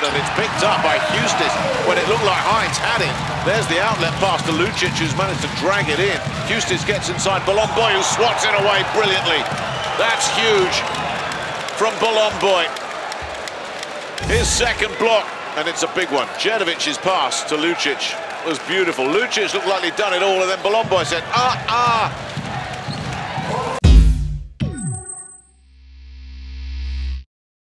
and it's picked up by Houston when it looked like Hines had it. There's the outlet pass to Lucic, who's managed to drag it in. Houston gets inside Bolomboy, who swats it away brilliantly. That's huge from Bolomboy. His second block, and it's a big one. Djedovic's pass to Lucic was beautiful. Lucic looked like he'd done it all, and then Bolomboy said, ah, ah,